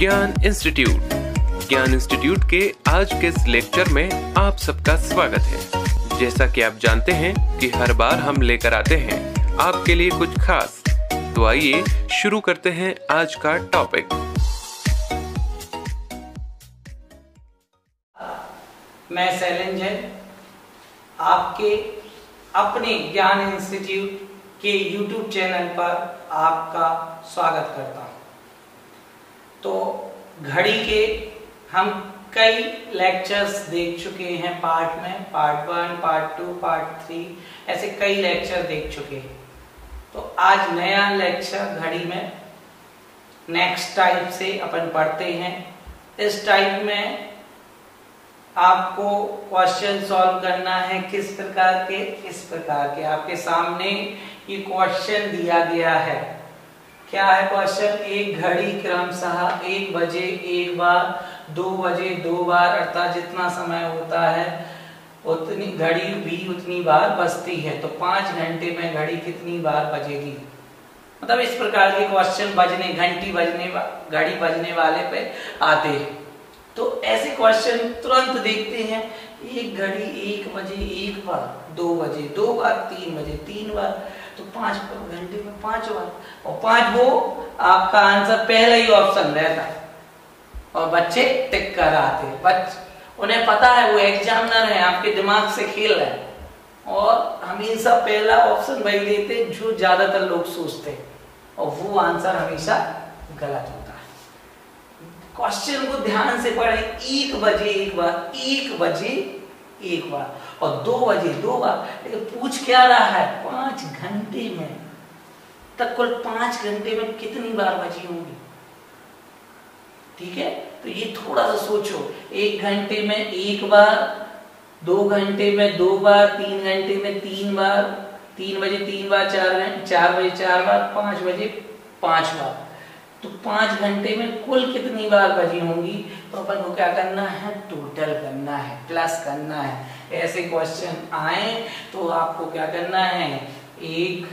ज्ञान इंस्टीट्यूट। ज्ञान इंस्टीट्यूट के आज के इस लेक्चर में आप सबका स्वागत है। जैसा कि आप जानते हैं कि हर बार हम लेकर आते हैं आपके लिए कुछ खास। तो आइए शुरू करते हैं आज का टॉपिक। मैं शैलेंज जैन आपके अपने ज्ञान इंस्टीट्यूट के YouTube चैनल पर आपका स्वागत करता हूँ। तो घड़ी के हम कई लेक्चर्स देख चुके हैं पार्ट में part one part two part three ऐसे कई लेक्चर देख चुके हैं। तो आज नया लेक्चर घड़ी में नेक्स्ट टाइप से अपन पढ़ते हैं। इस टाइप में आपको क्वेश्चन सॉल्व करना है किस प्रकार के इस प्रकार के। आपके सामने ये क्वेश्चन दिया गया है। क्या है क्वेश्चन? एक घड़ी क्रमशः एक बजे एक बार, दो बजे दो बार, अर्थात जितना समय होता है, उतनी घड़ी भी उतनी बार बजती है। तो पाँच घंटे में घड़ी कितनी बार बजेगी? मतलब इस प्रकार के क्वेश्चन बजने, घंटी बजने घड़ी बजने वाले पे आते हैं। तो ऐसे क्वेश्चन तुरंत देखते हैं। एक घड़ी एक बजे एक बार, दो बजे दो बार, तीन बजे तीन बार तो पाँच घंटे में पाँच बार और पाँच वो आपका आंसर पहला ही ऑप्शन रहता। और बच्चे टिक कर आते बच्चे, उन्हें पता है वो एग्जामिनर है, आपके दिमाग से खेल रहे और हमेशा पहला ऑप्शन वही देते जो ज़्यादातर लोग सोचते और वो आंसर हमेशा गलत होता है। क्वेश्चन को ध्यान से पढ़े। एक बजे एक बार, एक बजे एक बार, और दो बजे, दो बार, लेकिन पूछ क्या रहा है? पाँच घंटे में। तक कुल पाँच घंटे में कितनी बार बजी होंगी? ठीक है? तो ये थोड़ा सा सोचो। एक घंटे में एक बार, दो घंटे में दो बार, तीन घंटे में तीन बार, तीन बजे तीन बार, चार घंटे चार बजे चार बार, पाँच बजे पाँच बार। तो पाँच घंटे में कुल कितनी बार बजी होंगी? तो अपन को क्या करना है? टोटल करना है प्लस करना है। ऐसे क्वेश्चन आए तो आपको क्या करना है? एक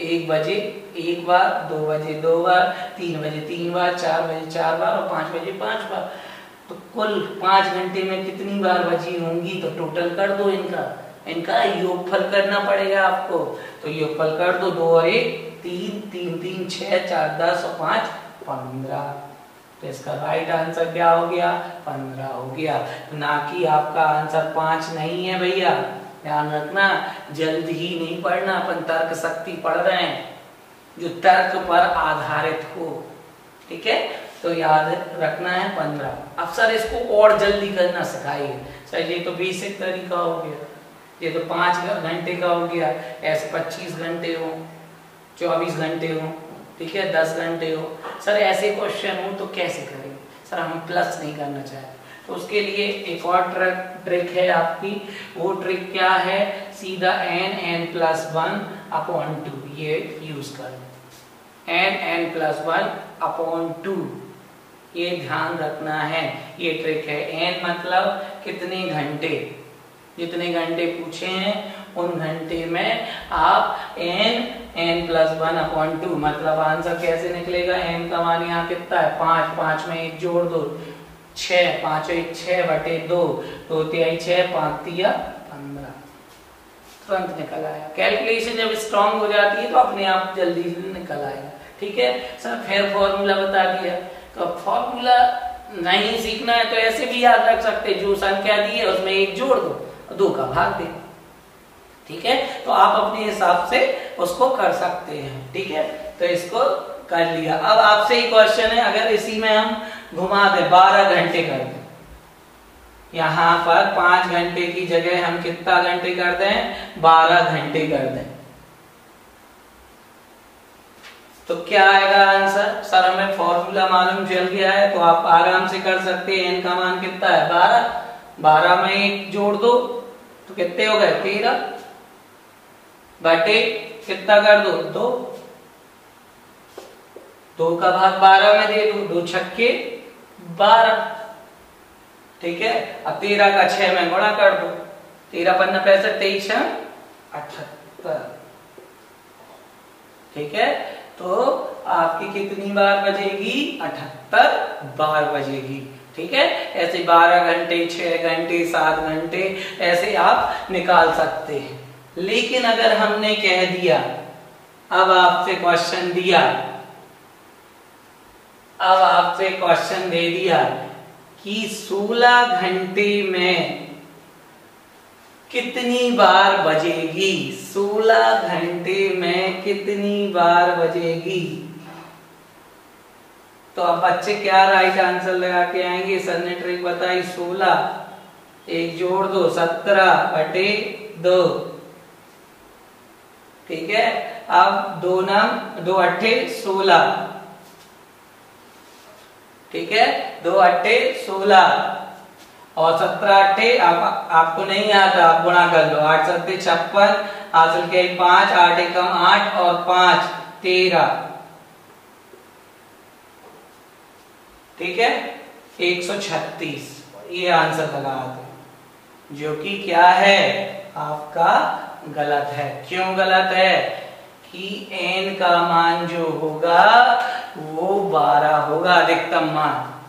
एक बजे, एक बार, दो बजे, दो बार, तीन बजे, तीन बार, चार बजे, चार बार, और पाँच बजे, पाँच बार। तो कुल पाँच घंटे में कितनी बार बजी होंगी? तो टोटल कर दो इनका। इनका योगफल करना पड़ेगा आपको। तो योगफल कर दो दो और एक, तीन तीन तीन, छह, चार, दस और पाँच। पंद्रह। तो इसका राइट आंसर क्या हो गया? पंद्रह हो गया। ना कि आपका आंसर पाँच नहीं है भैया। ध्यान रखना, जल्द ही नहीं पढ़ना, अपन तर्क शक्ति पढ़ रहे हैं, जो तर्क पर आधारित हो। ठीक है? तो याद रखना है पंद्रह। अब सर इसको और जल्दी करना सिखाइए। सर, ये तो बेसिक तरीका हो गया। ये तो पाँच घंटे का हो गया। ऐसे पच्चीस घंटे हो, चौबीस घंटे हो ठीक है, दस घंटे हो। सर, ऐसे क्वेश्चन हो तो कैसे करेंगे सर, हम प्लस नहीं करना चाहते तो उसके लिए एक और ट्रिक ट्रिक है आपकी। वो ट्रिक क्या है? सीधा n n plus one upon two ये यूज़ कर। N n plus one upon two ये ध्यान रखना है। ये ट्रिक है। एन मतलब कितने घंटे? जितने घंटे पूछे हैं, उन घंटे में आप n n plus one upon two मतलब आंसर कैसे निकलेगा? एन का मान यहाँ कितना है? पाँच पाँच में एक जोड़ दो छ पाँच एक छ बटे दो दो तिहाई छ पाँच तिया पंद्रह। तुरंत निकल आया। कैलकुलेशन जब स्ट्रांग हो जाती है तो अपने आप जल्दी निकल आएगा ठीक है? सर, फिर फॉर्मूला बता दिया। तो फॉर्मूला नहीं सीखना है तो ऐसे भी याद रख सकते जो संख्या दी है, उसमें एक जोड़ दो। दो का भाग दे। ठीक है? तो आप अपने हिसाब से उसको कर सकते हैं। ठीक है? तो इसको कर लिया। अब आपसे ही क्वेश्चन है, अगर इसी में हम घुमा दे, बारह घंटे कर दें। यहाँ पर पाँच घंटे की जगह हम कितना घंटे कर दें? बारह घंटे कर दें। तो क्या आएगा आंसर सर, हमें फॉर्मूला मालूम चल गया है तो आप आराम से कर सकते हैं। इनका मान कितना है? बारह। बारह में एक जोड़ दो। कितने हो गए? तेरह बटे कितना कर दो? दो। दो का भाग बारह में दे दो? दो छक्के बारह। ठीक है? अब तेरह का छह में गुणा कर दो। तेरह पन्ना पैंसठ, तेईस अठहत्तर। ठीक है? तो आपकी कितनी बार बजेगी? अठहत्तर बार बजेगी। ठीक है? ऐसे बारह घंटे, छह घंटे, सात घंटे, ऐसे आप निकाल सकते हैं। लेकिन अगर हमने कह दिया, अब आपसे क्वेश्चन दिया, अब आपसे क्वेश्चन दे दिया कि 16 घंटे में कितनी बार बजेगी? 16 घंटे में कितनी बार बजेगी? तो अब बच्चे क्या राइट आंसर लगा के आएँगे? सर ने ट्रिक बताई 16 एक जोड़ दो सत्रह बटे दो। ठीक है? अब दो नाम दो अट्ठे सोलह। ठीक है? दो अट्ठे सोलह। और सत्रह अट्ठे आप, आपको नहीं आता आप गुणा कर लो। आठ सत्ते छप्पन हासिल के पाँच आठ एकम आठ और पाँच तेरह। ठीक है? 136 ये आंसर लगा दो जो कि क्या है? आपका गलत है। क्यों गलत है? कि एन का मान जो होगा, वो 12 होगा अधिकतम मान।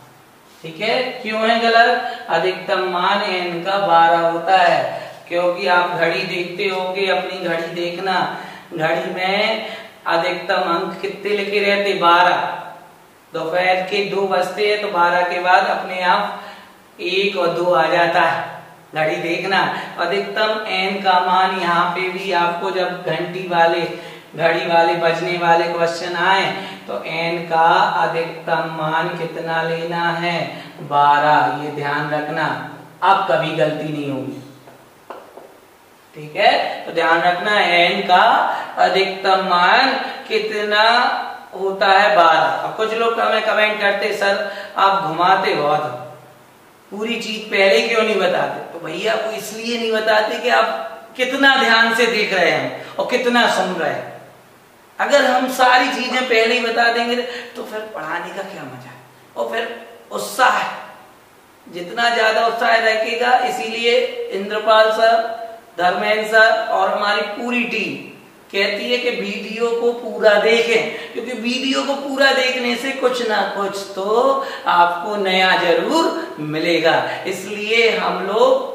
ठीक है? क्यों है गलत? अधिकतम मान एन का 12 होता है। क्योंकि आप घड़ी देखते होंगे, अपनी घड़ी देखना। घड़ी में अधिकतम अंक कितने लिखे रहते? बारह। दोपहर के दो बजते हैं तो बारह के बाद अपने आप एक और दो आ जाता है। घड़ी देखना। अधिकतम एन का मान यहाँ पे भी आपको जब घंटी वाले, घड़ी वाले, बजने वाले क्वेश्चन आए तो एन का अधिकतम मान कितना लेना है? बारह। ये ध्यान रखना। अब कभी गलती नहीं होगी। ठीक है? तो ध्यान रखना, एन का अधिकतम मान कितना होता है बारह अब कुछ लोग हमें कमेंट करते, सर, आप घुमाते बहुत पूरी चीज़ पहले क्यों नहीं बताते? तो भैया, वो इसलिए नहीं बताते कि आप कितना ध्यान से देख रहे हैं और कितना सुन रहे हैं। अगर हम सारी चीज़ें पहले ही बता देंगे तो फिर पढ़ाने का क्या मज़ा है? और फिर उत्साह जितना ज़्यादा उत्साह रखेगा इसीलिए इंद्रपाल सर, धर्मेंद्र सर और हमारी पूरी टीम कहती है कि वीडियो को पूरा देखें, क्योंकि वीडियो को पूरा देखने से कुछ ना कुछ तो आपको नया ज़रूर मिलेगा। इसलिए हम लोग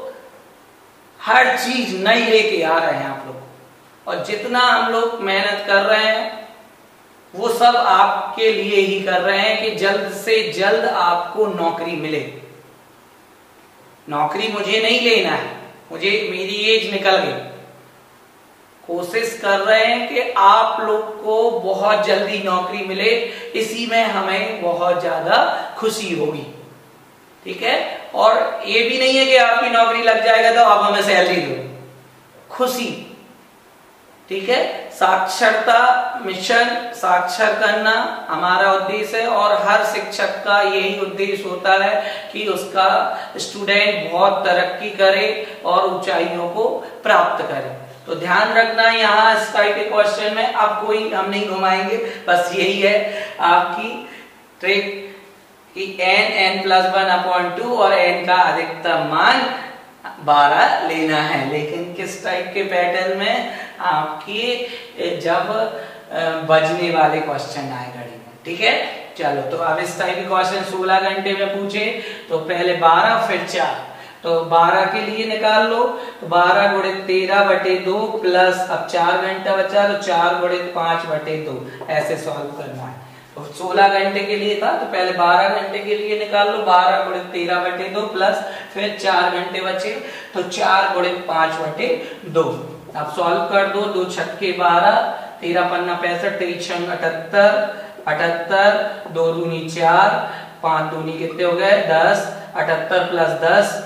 हर चीज़ नई लेके आ रहे हैं आप लोग। और जितना हम लोग मेहनत कर रहे हैं, वो सब आपके लिए ही कर रहे हैं कि जल्द से जल्द आपको नौकरी मिले। नौकरी मुझे नहीं लेना है, मुझे मेरी एज निकल गई। कोशिश कर रहे हैं कि आप लोग को बहुत जल्दी नौकरी मिले, इसी में हमें बहुत ज़्यादा खुशी होगी। ठीक है? और ये भी नहीं है कि आपकी नौकरी लग जाएगा तो आप हमें सैलरी दो। खुशी। ठीक है? साक्षरता मिशन, साक्षर करना हमारा उद्देश्य है और हर शिक्षक का यही उद्देश्य होता है कि उसका स्टूडेंट बहुत तरक्की करे और ऊंचाइयों को प्राप्त करे। तो ध्यान रखना यहाँ इस टाइप के क्वेश्चन में अब कोई हम नहीं घुमाएँगे, बस यही है आपकी ट्रिक कि n n plus one upon two और एन का अधिकतम मान बारह लेना है। लेकिन किस टाइप के पैटर्न में आपकी जब बजने वाले क्वेश्चन आए घड़ी में? ठीक है? चलो तो अब इस टाइप के क्वेश्चन 16 घंटे में पूछे तो पहले 12 फिर 4 तो 12 के लिए निकाल लो तो 12 गुड़ित तेरह बटे दो प्लस अब चार घंटा बचा तो चार गुड़ित पाँच बटे दो। ऐसे सॉल्व करना है। तो 16 घंटे के लिए था तो पहले 12 घंटे के लिए निकाल लो 12 गुड़ित तेरह बटे दो प्लस फिर चार घंटे बचे तो चार गुड़ित पाँच बटे दो। अब सॉल्व कर दो दो छक्के बारह, तेरह पन्ना पैंसठ, तेईस अठहत्तर अठहत्तर, दो दूनी चार, पाँच दूनी कितने हो गए? दस, अठहत्तर प्लस दस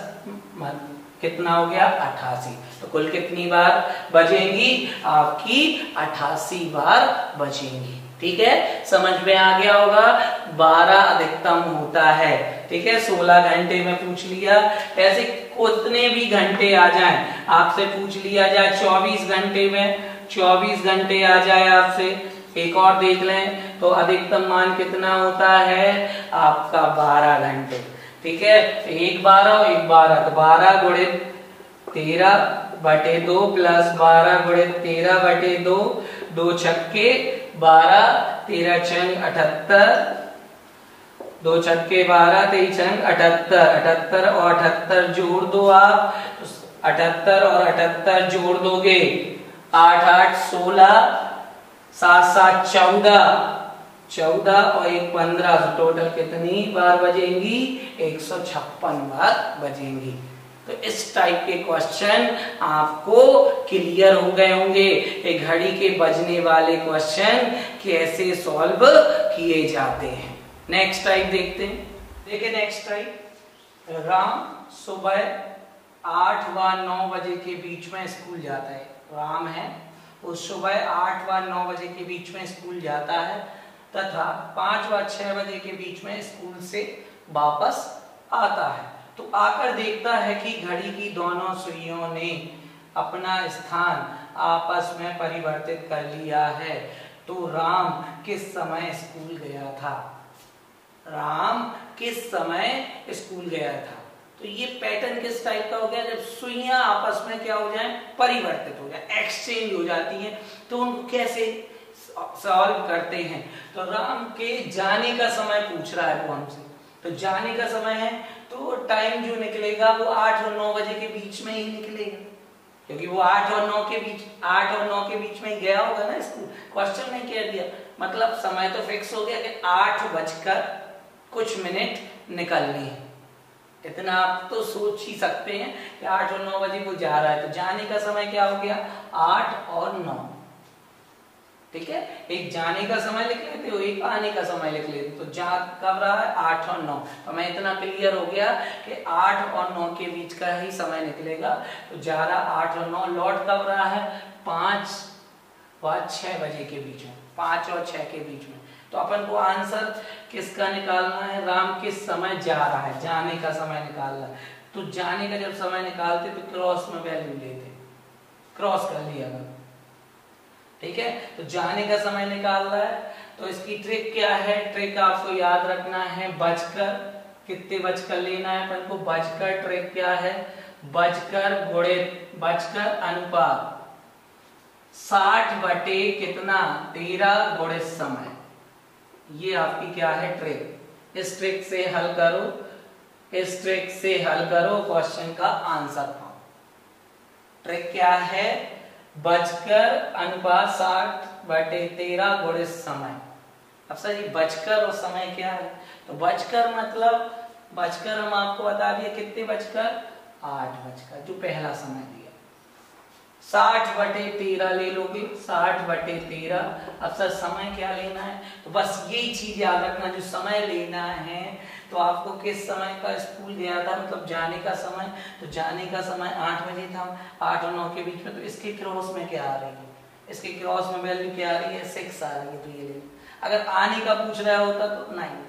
कितना हो गया? अठासी। तो कुल कितनी बार बजेंगी? आपकी अठासी बार बजेंगी। ठीक है? समझ में आ गया होगा? 12 अधिकतम होता है। ठीक है? 16 घंटे में पूछ लिया। ऐसे कितने भी घंटे आ जाएँ? आपसे पूछ लिया जाए 24 घंटे में। 24 घंटे आ जाए आपसे। एक और देख लें। तो अधिकतम मान कितना होता है? आपका 12 घंटे। ठीक है? एक बारह और एक बारह तो बारह गुड़ित तेरह बटे दो प्लस बारह गुड़ित तेरह बटे दो दो छक्के, बारह, तेरह छंग अठहत्तर, दो छक्के, बारह तेईस छंग अठहत्तर अठहत्तर और अठहत्तर जोड़ दो आप अठहत्तर और अठहत्तर जोड़ दोगे, आठ आठ, सोलह, सात सात, चौदह चौदह और एक पंद्रह तो टोटल कितनी बार बजेंगी? एक सौ छप्पन बार बजेंगी। तो इस टाइप के क्वेश्चन आपको क्लियर हो गए होंगे। एक घड़ी के बजने वाले क्वेश्चन कैसे सॉल्व किए जाते हैं। नेक्स्ट टाइप देखते हैं। देखिए नेक्स्ट टाइप राम सुबह आठ व नौ बजे के बीच में स्कूल जाता है। राम है। वो सुबह आठ व नौ बजे के बीच में स्कूल जाता है। तथा पाँच व छह बजे के बीच में स्कूल से वापस आता है। तो आकर देखता है कि घड़ी की दोनों सुइयों ने अपना स्थान आपस में परिवर्तित कर लिया है। तो राम किस समय स्कूल गया था? राम किस समय स्कूल गया था? तो ये पैटर्न किस टाइप का हो गया? जब सुइयाँ आपस में क्या हो जाए? परिवर्तित हो जाए एक्सचेंज हो जाती है। तो उनको कैसे सॉल्व करते हैं। तो राम के जाने का समय पूछ रहा है वो हमसे। तो जाने का समय है तो टाइम जो निकलेगा वो आठ और नौ बजे के बीच में ही निकलेगा। क्योंकि वो आठ और नौ के बीच, आठ और नौ के बीच में गया होगा ना स्कूल क्वेश्चन नहीं कह दिया मतलब समय तो फिक्स हो गया कि आठ बजकर कुछ मिनट निकलनी है। इतना आप तो सोच ही सकते हैं कि आठ और नौ बजे वो जा रहा है। तो जाने का समय क्या हो गया? आठ और नौ। ठीक है? एक जाने का समय लिख लेते हो, एक आने का समय लिख लेते हो। तो जा कब रहा है? आठ और नौ। तो मैं इतना क्लियर हो गया कि आठ और नौ के बीच का ही समय निकलेगा। तो जा रहा आठ और नौ। लौट कब रहा है? पाँच व छह बजे के बीच में। पाँच और छह के बीच में। तो अपन को आंसर किसका निकालना है? राम किस समय जा रहा है? जाने का समय निकालना। तो जाने का जब समय निकालते तो क्रॉस में वैल्यू लेते। क्रॉस कर लिया अगर ठीक है? तो जाने का समय निकाल रहा है। तो इसकी ट्रिक क्या है? ट्रिक आपको याद रखना है, बजकर। कितने बजकर लेना है अपन को? बजकर ट्रिक क्या है? बजकर गुड़े बजकर अनुपात। साठ बटे कितना? तेरह गुड़े समय। ये आपकी क्या है? ट्रिक इस ट्रिक से हल करो। इस ट्रिक से हल करो क्वेश्चन का आंसर पाओ। ट्रिक क्या है? बचकर अनुपात साठ बटे तेरह गुड़े समय। अब सर, ये बचकर और समय क्या है? तो बचकर मतलब बचकर हम आपको बता दिए कितने बचकर? आठ बचकर, जो पहला समय दिया। साठ बटे तेरह ले लोगे, साठ बटे तेरह। अब सर, समय क्या लेना है? तो बस यही चीज़ याद रखना, जो समय लेना है तो आपको किस समय का स्कूल गया था? मतलब जाने का समय? तो जाने का समय आठ बजे था, आठ और नौ के बीच में। तो इसके क्रॉस में क्या आ रही है? इसके क्रॉस में वैल्यू क्या आ रही है? सिक्स आ रही है तो ये अगर आने का पूछ रहा होता तो नाइन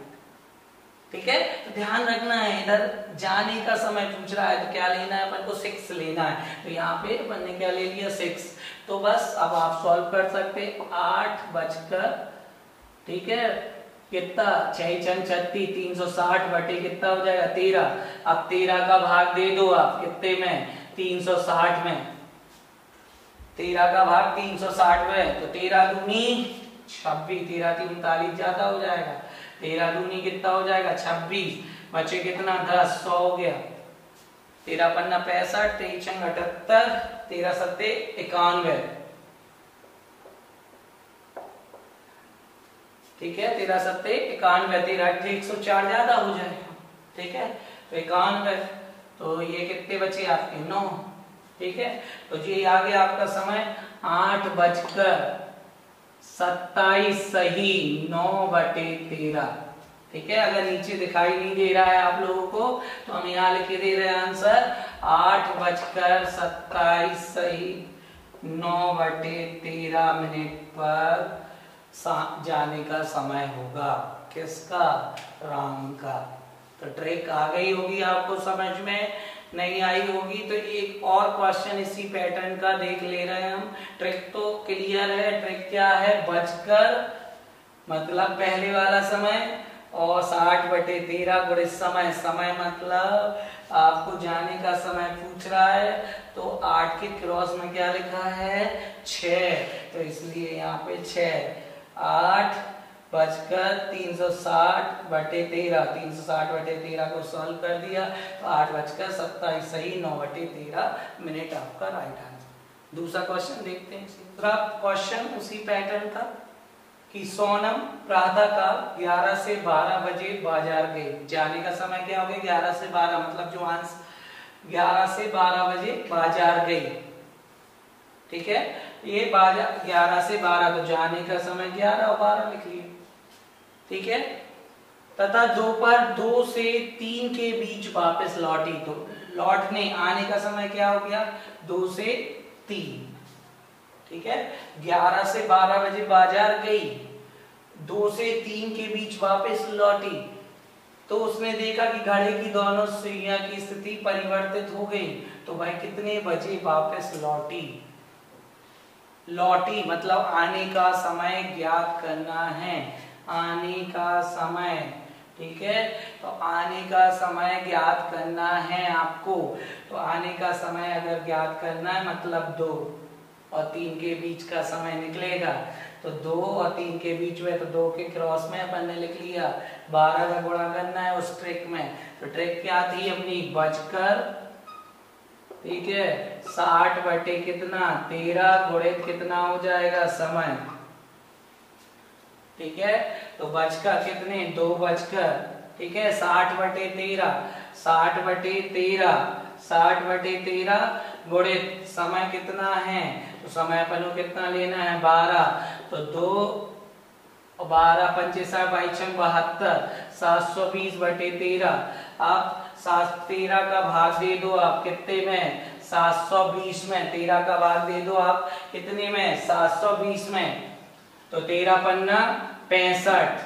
ठीक है? तो ध्यान रखना है, इधर जाने का समय पूछ रहा है तो क्या लेना है? अपन को सिक्स लेना है। तो यहाँ पे अपन ने क्या ले लिया? सिक्स तो बस अब आप सॉल्व कर सकते आठ बजकर, ठीक है? कितना? छह छन छत्तीस तीन सौ साठ बटे कितना हो जाएगा? तेरह। अब तेरह का भाग दे दो आप, कितने में? तीन सौ साठ में। तेरह का भाग तीन सौ साठ में तो तेरह दूनी छब्बीस, तेरह तीन उनतालीस ज़्यादा हो जाएगा। तेरह दूनी कितना हो जाएगा? छब्बीस। बचे कितना? दस, सौ हो गया। तेरह पन्ना पैंसठ, तेईस छंग अठहत्तर, तेरह सत्ते इक्यानवे। ठीक है? तेरह सत्ते इक्यानवे तेरह एक सौ चार ज़्यादा हो जाएगा ठीक है? तो इक्यानवे तो ये कितने बचे आपके? नौ। ठीक है? तो ये आ गया आपका समय। आठ बजकर सत्ताईस सही, नौ बटे तेरह। ठीक है? अगर नीचे दिखाई नहीं दे रहा है आप लोगों को तो हम यहाँ लिख दे रहे हैं आंसर। आठ बजकर सत्ताईस सही, नौ बटे तेरह मिनट पर जाने का समय होगा। किसका? राम का। तो ट्रिक आ गई होगी आपको समझ में? नहीं आई होगी तो एक और क्वेश्चन इसी पैटर्न का देख ले रहे हैं हम। ट्रिक तो क्लियर है। ट्रिक क्या है? बचकर मतलब पहले वाला समय और साठ बटे तेरह गुड़े समय। समय मतलब आपको जाने का समय पूछ रहा है। तो आठ के क्रॉस में क्या लिखा है? छ तो इसलिए यहाँ पे छ आठ बजकर तीन सौ साठ बटे तेरह, तीन सौ साठ बटे तेरह को सॉल्व कर दिया तो आठ बजकर सत्ताईस सही, नौ बटे तेरह मिनट आपका राइट आंसर दूसरा क्वेश्चन देखते हैं दूसरा क्वेश्चन उसी पैटर्न था कि सोनम प्रातः का 11 से 12 बजे बाज़ार गई जाने का समय क्या हो गया? 11 से 12 मतलब जो आंसर 11 से 12 बजे बाज़ार गई ठीक है? ये बाज़ार 11 से 12 तो जाने का समय 11 और 12 लिख लिए। ठीक है? तथा दोपहर दो से तीन के बीच वापस लौटी तो लौटने आने का समय क्या हो गया? दो से तीन। ठीक है? 11 से 12 बजे बाज़ार गई, दो से तीन के बीच वापस लौटी तो उसने देखा कि घड़े की दोनों सुइया की स्थिति परिवर्तित हो गई तो भाई कितने बजे वापस लौटी? लौटी मतलब आने का समय ज्ञात करना है। आने का समय, ठीक है? तो आने का समय ज्ञात करना है आपको। तो आने का समय अगर ज्ञात करना है मतलब दो और तीन के बीच का समय निकलेगा। तो दो और तीन के बीच में तो दो के क्रॉस में अपन ने लिख लिया। बारह का गुणा करना है उस ट्रिक में। तो ट्रिक क्या थी अपनी? बचकर ठीक है? साठ बटे कितना? तेरह गुणित कितना हो जाएगा? समय। ठीक है? तो बचकर कितने? दो बचकर। ठीक है? साठ बटे तेरह। साठ बटे तेरह। साठ बटे तेरह गुणित समय कितना है? तो समय अपन कितना लेना है? बारह। तो दो बारह पंचे साठ बाई बहत्तर। सात सौ बीस बटे तेरह। आप सात तेरह का भाग दे दो आप कितने में? सात सौ बीस में। तेरह का भाग दे दो आप कितने में? सात सौ बीस में। तो तेरह पन्ना पैंसठ।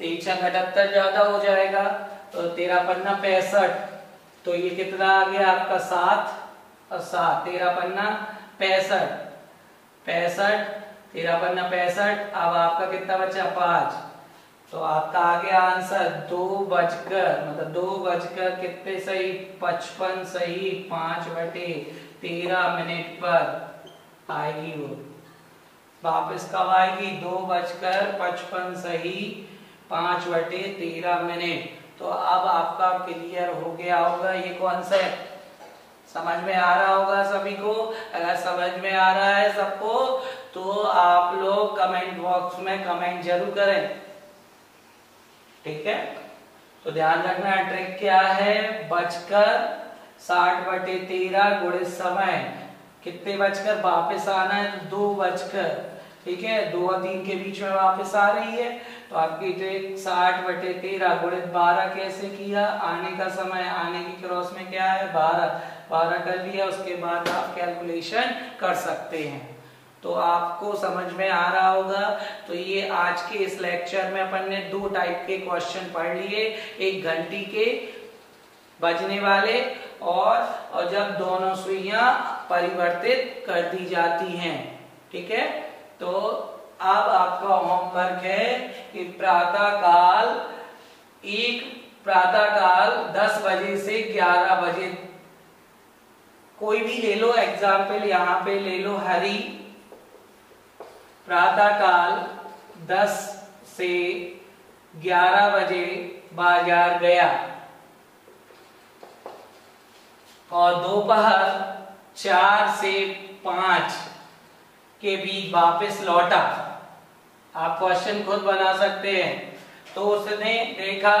तेईस अठहत्तर ज़्यादा हो जाएगा तो तेरह पन्ना पैंसठ। तो ये कितना आ गया आपका सात? और सात। तेरह पन्ना पैंसठ। पैंसठ तेरह पन्ना पैंसठ, अब आपका कितना बचा? पाँच। तो आपका आ गया आंसर, दो बजकर मतलब दो बजकर कितने सही? पचपन सही, पाँच बटे तेरह मिनट पर आएगी वो। वापस कब आएगी? दो बजकर पचपन सही, पाँच बटे तेरह मिनट। तो अब आपका क्लियर हो गया होगा ये कौन सा समझ में आ रहा होगा सभी को? अगर समझ में आ रहा है सबको तो आप लोग कमेंट बॉक्स में कमेंट ज़रूर करें। ठीक है? तो ध्यान रखना ट्रिक क्या है? बचकर साठ बटे तेरह गुड़े समय। कितने बचकर? वापस आना है, दो बचकर। ठीक है? दो और तीन के बीच में वापस आ रही है। तो आपकी ट्रिक साठ बटे तेरह गुणित बारह कैसे किया? आने का समय, आने की क्रॉस में क्या है? बारह। बारह कर लिया, उसके बाद आप कैलकुलेशन कर सकते हैं। तो आपको समझ में आ रहा होगा। तो ये आज के इस लेक्चर में अपन ने दो टाइप के क्वेश्चन पढ़ लिए, एक घंटी के बजने वाले और और जब दोनों सुइया परिवर्तित कर दी जाती हैं, ठीक है? तो अब आपका होमवर्क है कि प्रातः काल एक प्रातः काल 10 बजे से 11 बजे। कोई भी ले लो एग्ज़ाम्पल यहाँ पे ले लो, हरी। प्रातः काल 10 से 11 बजे बाज़ार गया। और दोपहर चार से पाँच के बीच वापस लौटा। आप क्वेश्चन खुद बना सकते हैं। तो उसने देखा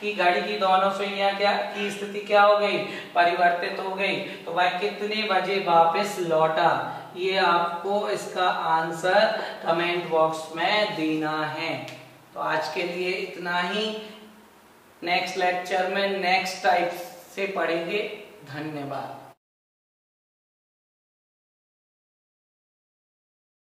कि घड़ी की दोनों सुइया क्या, की स्थिति क्या हो गई? परिवर्तित हो गई। तो भाई कितने बजे वापस लौटा? ये आपको इसका आंसर कमेंट बॉक्स में देना है। तो आज के लिए इतना ही। नेक्स्ट लेक्चर में नेक्स्ट टाइप से पढ़ेंगे। धन्यवाद।